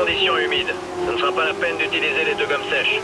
conditions humides. Ça ne sera pas la peine d'utiliser les deux gommes sèches.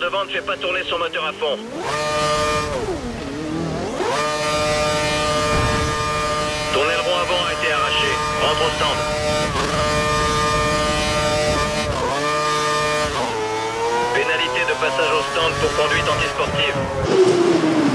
Devant ne fait pas tourner son moteur à fond. Ton aileron avant a été arraché. Rentre au stand. Pénalité de passage au stand pour conduite antisportive.